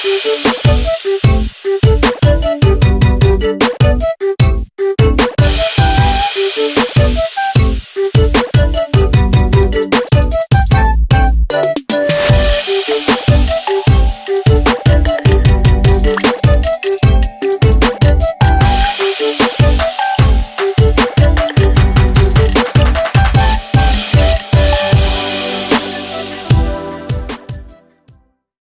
あっ!